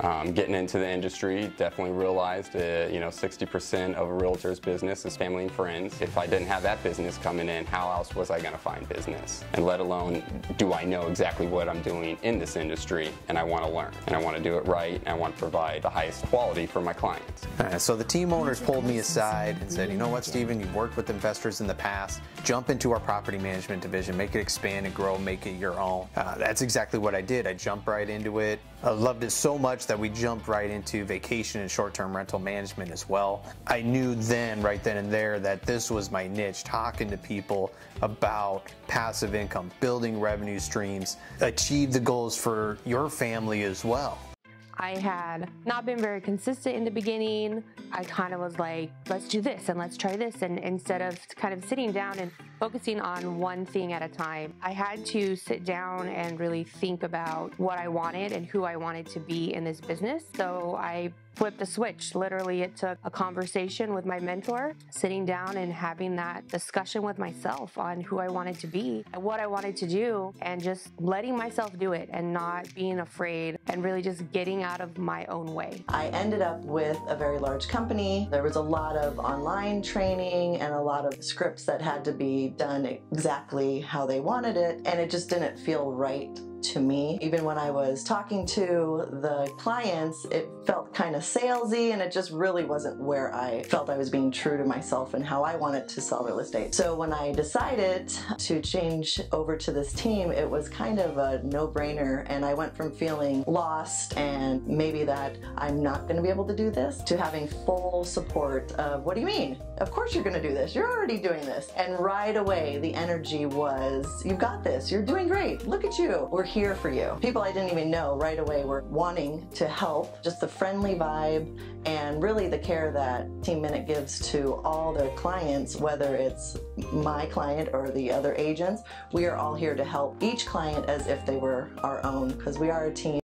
Um, getting into the industry, definitely realized that you know 60% of a realtor's business is family and friends. If I didn't have that business coming in, how else was I going to find business? And let alone, do I know exactly what I'm doing in this industry? And I want to learn, and I want to do it right, and I want to provide the highest quality for my clients. Uh, so the team owners pulled me aside and said, you know what, Stephen, you've worked with investors in the past. Jump into our property management division, make it expand and grow, make it your own. Uh, that's exactly what I did. I jumped right into it. I loved it so much that we jumped right into vacation and short-term rental management as well. I knew then, right then and there, that this was my niche, talking to people about passive income, building revenue streams, achieve the goals for your family as well. I had not been very consistent in the beginning. I kind of was like, let's do this and let's try this. And instead of kind of sitting down and focusing on one thing at a time, I had to sit down and really think about what I wanted and who I wanted to be in this business. So I flipped the switch. Literally, it took a conversation with my mentor, sitting down and having that discussion with myself on who I wanted to be what I wanted to do, and just letting myself do it and not being afraid and really just getting out of my own way. I ended up with a very large company. There was a lot of online training and a lot of scripts that had to be done exactly how they wanted it, and it just didn't feel right to me. Even when I was talking to the clients, it felt kind of salesy and it just really wasn't where I felt I was being true to myself and how I wanted to sell real estate. So when I decided to change over to this team, it was kind of a no-brainer and I went from feeling lost and maybe that I'm not going to be able to do this to having full support of what do you mean? Of course you're going to do this. You're already doing this. And right away the energy was you've got this. You're doing great. Look at you. We're here for you. People I didn't even know right away were wanting to help. Just the friendly vibe and really the care that Team Minik gives to all their clients, whether it's my client or the other agents. We are all here to help each client as if they were our own because we are a team.